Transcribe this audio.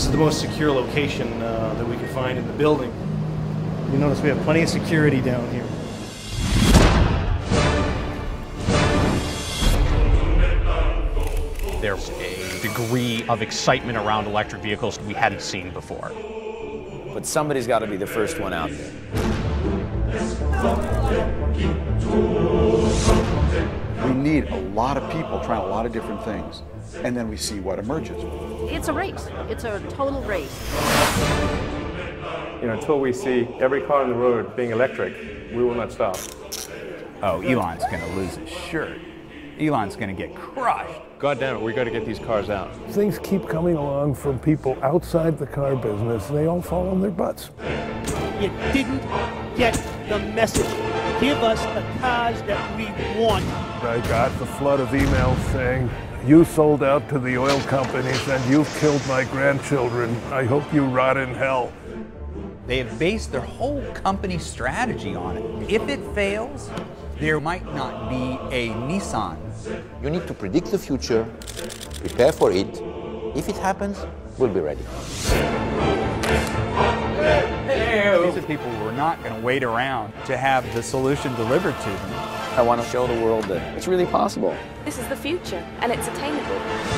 This is the most secure location uh, that we can find in the building. You notice we have plenty of security down here. There's a degree of excitement around electric vehicles we hadn't seen before. But somebody's got to be the first one out there. We need a lot of people trying a lot of different things, and then we see what emerges. It's a race. It's a total race. You know, until we see every car on the road being electric, we will not stop. Oh, Elon's going to lose his shirt. Elon's going to get crushed. God damn it, we got to get these cars out. Things keep coming along from people outside the car business, they all fall on their butts. You didn't get the message. Give us the cars that we want. I got the flood of emails saying, you sold out to the oil companies and you've killed my grandchildren. I hope you rot in hell. They have based their whole company strategy on it. If it fails, there might not be a Nissan. You need to predict the future, prepare for it. If it happens, we'll be ready. These are people were not going to wait around to have the solution delivered to them. I want to show the world that it's really possible. This is the future, and it's attainable.